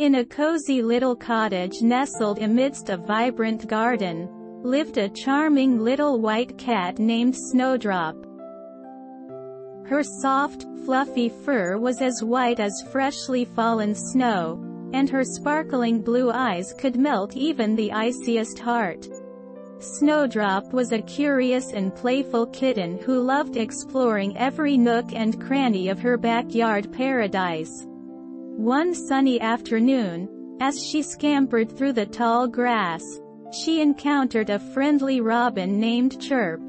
In a cozy little cottage nestled amidst a vibrant garden, lived a charming little white cat named Snowdrop. Her soft, fluffy fur was as white as freshly fallen snow, and her sparkling blue eyes could melt even the iciest heart. Snowdrop was a curious and playful kitten who loved exploring every nook and cranny of her backyard paradise. One sunny afternoon, as she scampered through the tall grass, she encountered a friendly robin named Chirp.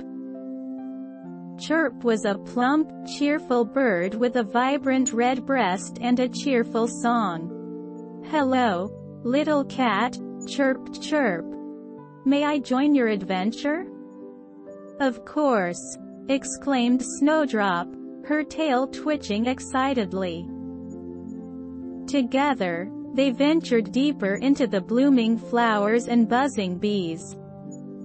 Chirp was a plump, cheerful bird with a vibrant red breast and a cheerful song. Hello, little cat, chirped Chirp. May I join your adventure? Of course, exclaimed Snowdrop, her tail twitching excitedly. Together, they ventured deeper into the blooming flowers and buzzing bees.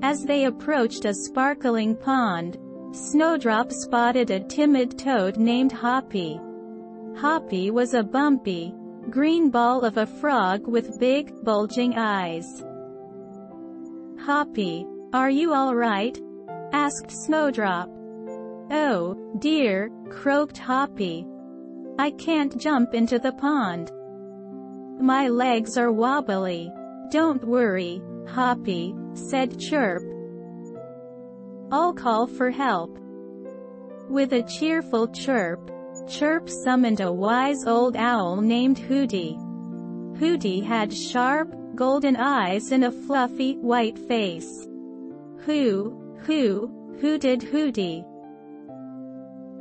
As they approached a sparkling pond, Snowdrop spotted a timid toad named Hoppy. Hoppy was a bumpy, green ball of a frog with big, bulging eyes. Hoppy, are you alright? asked Snowdrop. Oh, dear, croaked Hoppy. I can't jump into the pond. My legs are wobbly. Don't worry, Hoppy, said Chirp. I'll call for help. With a cheerful chirp, Chirp summoned a wise old owl named Hootie. Hootie had sharp, golden eyes and a fluffy, white face. Who, who, hooted Hootie?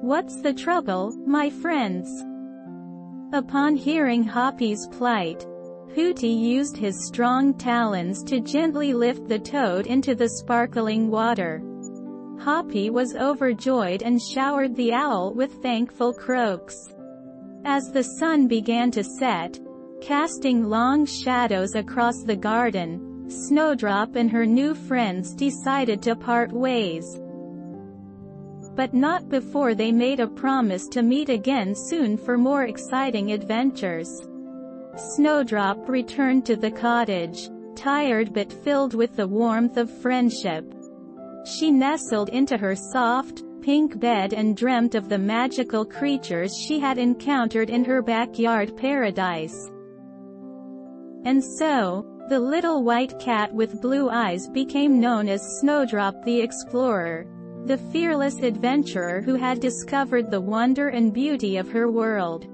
What's the trouble, my friends? Upon hearing Hoppy's plight, Hootie used his strong talons to gently lift the toad into the sparkling water. Hoppy was overjoyed and showered the owl with thankful croaks. As the sun began to set, casting long shadows across the garden, Snowdrop and her new friends decided to part ways but not before they made a promise to meet again soon for more exciting adventures. Snowdrop returned to the cottage, tired but filled with the warmth of friendship. She nestled into her soft, pink bed and dreamt of the magical creatures she had encountered in her backyard paradise. And so, the little white cat with blue eyes became known as Snowdrop the Explorer the fearless adventurer who had discovered the wonder and beauty of her world.